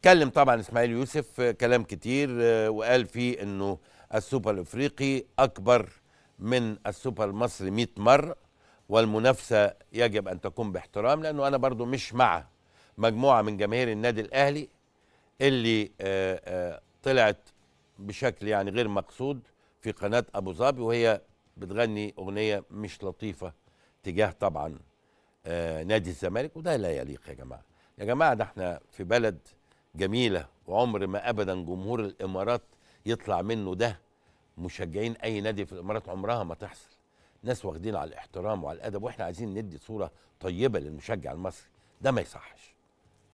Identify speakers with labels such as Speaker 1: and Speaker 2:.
Speaker 1: اتكلم طبعا إسماعيل يوسف آه، كلام كتير آه، وقال فيه إنه السوبر الإفريقي أكبر من السوبر المصري 100 مرة والمنافسة يجب أن تكون باحترام لأنه أنا برضو مش مع مجموعة من جماهير النادي الأهلي اللي آه، طلعت بشكل يعني غير مقصود في قناة أبو ظبي وهي بتغني أغنية مش لطيفة تجاه طبعا نادي الزمالك وده لا يليق يا جماعة. يا جماعة ده إحنا في بلد جميلة وعمر ما ابدا جمهور الإمارات يطلع منه ده. مشجعين أي نادي في الإمارات عمرها ما تحصل. ناس واخدين على الاحترام وعلى الأدب وإحنا عايزين ندي صورة طيبة للمشجع المصري. ده ما يصحش.